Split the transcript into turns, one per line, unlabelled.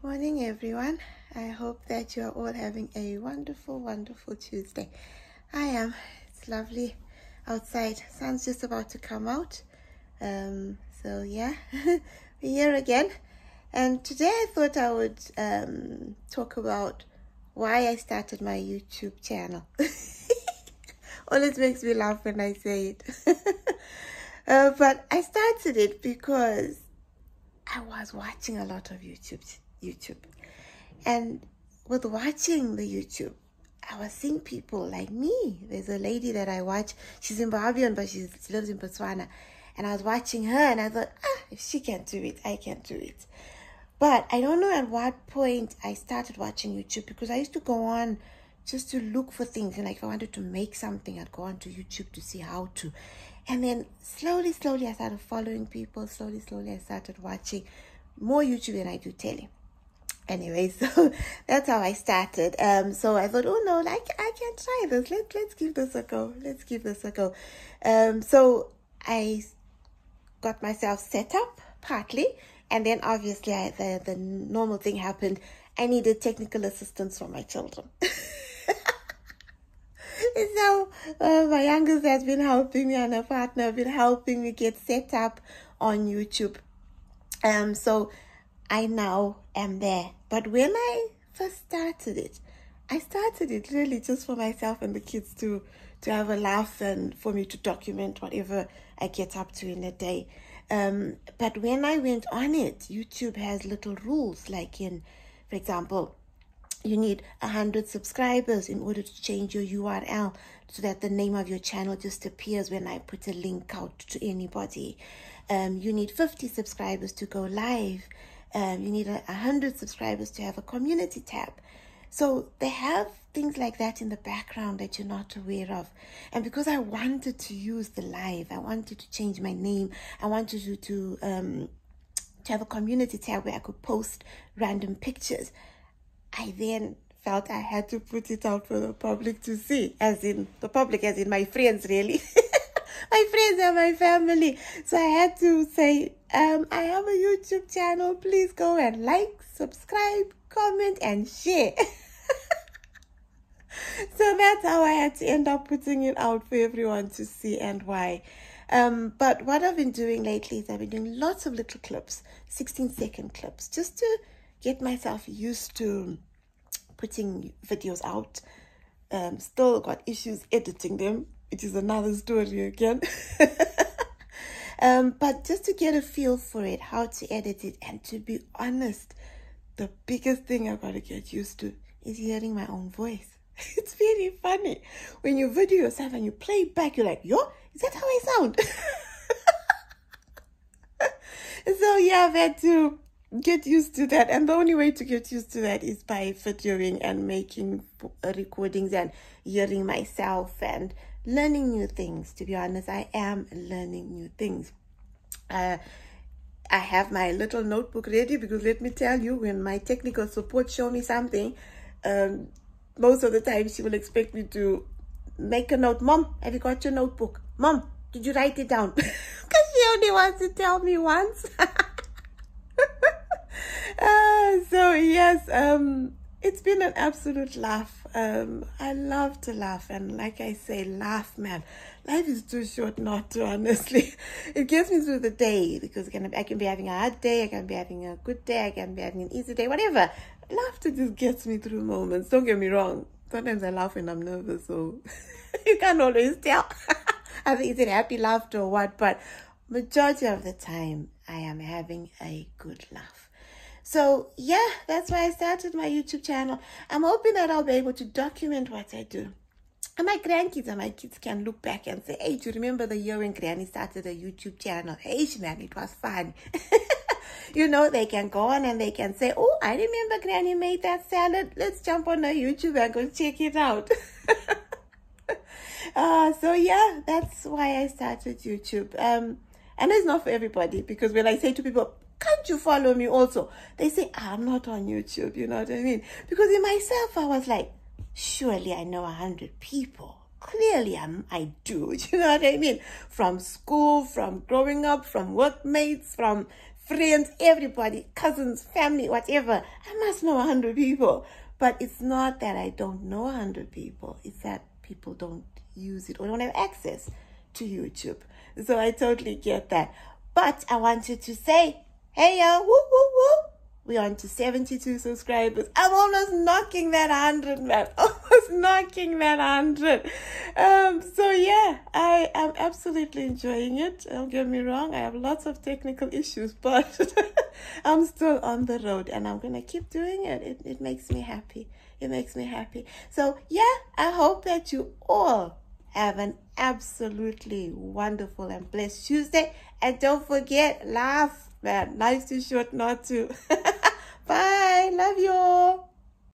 Morning, everyone. I hope that you are all having a wonderful, wonderful Tuesday. I am. It's lovely outside. Sun's just about to come out. Um, so yeah, we're here again. And today I thought I would um, talk about why I started my YouTube channel. Always makes me laugh when I say it. uh, but I started it because I was watching a lot of YouTube YouTube. And with watching the YouTube, I was seeing people like me. There's a lady that I watch. She's Zimbabwean, but she lives in Botswana. And I was watching her and I thought, ah, if she can do it, I can do it. But I don't know at what point I started watching YouTube because I used to go on just to look for things. And like if I wanted to make something, I'd go on to YouTube to see how to. And then slowly, slowly, I started following people. Slowly, slowly, I started watching more YouTube than I do telly anyway so that's how i started. Um so i thought oh no like i can try this. Let's let's give this a go. Let's give this a go. Um so i got myself set up partly and then obviously I, the the normal thing happened. I needed technical assistance from my children. So uh, my youngest has been helping me and her partner have been helping me get set up on youtube. Um so i now am there but when I first started it, I started it really just for myself and the kids to to have a laugh and for me to document whatever I get up to in a day. Um, but when I went on it, YouTube has little rules, like in, for example, you need a hundred subscribers in order to change your URL so that the name of your channel just appears when I put a link out to anybody. Um, you need 50 subscribers to go live. Um, you need a, a hundred subscribers to have a community tab. So they have things like that in the background that you're not aware of. And because I wanted to use the live, I wanted to change my name. I wanted to to um to have a community tab where I could post random pictures. I then felt I had to put it out for the public to see, as in the public, as in my friends, really. my friends and my family. So I had to say, um, I have a YouTube channel. Please go and like, subscribe, comment, and share. so that's how I had to end up putting it out for everyone to see and why. Um, but what I've been doing lately is I've been doing lots of little clips, 16 second clips, just to get myself used to putting videos out. Um, still got issues editing them it is another story again. um, but just to get a feel for it, how to edit it, and to be honest, the biggest thing I've gotta get used to is hearing my own voice. It's very funny when you video yourself and you play back. You're like, "Yo, is that how I sound?" so yeah, I've had to get used to that, and the only way to get used to that is by videoing and making recordings and hearing myself and learning new things. To be honest, I am learning new things. Uh, I have my little notebook ready because let me tell you, when my technical support show me something, um, most of the time she will expect me to make a note. Mom, have you got your notebook? Mom, did you write it down? Because she only wants to tell me once. uh, so yes, um, it's been an absolute laugh. Um, I love to laugh, and like I say, laugh, man. Life is too short not to, honestly. It gets me through the day because can, I can be having a hard day, I can be having a good day, I can be having an easy day, whatever. Laughter just gets me through moments. Don't get me wrong. Sometimes I laugh when I'm nervous, so you can't always tell. I think is it happy laughter or what, but majority of the time I am having a good laugh. So yeah, that's why I started my YouTube channel. I'm hoping that I'll be able to document what I do. And my grandkids and my kids can look back and say, hey, do you remember the year when Granny started a YouTube channel? Hey, man, it was fun. you know, they can go on and they can say, oh, I remember Granny made that salad. Let's jump on the YouTube and go check it out. uh, so yeah, that's why I started YouTube. Um, and it's not for everybody because when I say to people, can't you follow me also? They say, ah, I'm not on YouTube, you know what I mean? Because in myself, I was like, surely I know a hundred people. Clearly, I'm, I do, you know what I mean? From school, from growing up, from workmates, from friends, everybody, cousins, family, whatever. I must know a 100 people. But it's not that I don't know a 100 people. It's that people don't use it or don't have access to YouTube. So I totally get that. But I wanted to say, hey yo, woo woo woo. We're on to 72 subscribers. I'm almost knocking that 100, man. Almost knocking that 100. Um, so, yeah, I am absolutely enjoying it. Don't get me wrong. I have lots of technical issues, but I'm still on the road and I'm going to keep doing it. it. It makes me happy. It makes me happy. So, yeah, I hope that you all have an absolutely wonderful and blessed Tuesday. And don't forget, laugh, man. Life's too short not to. Bye. Love you all.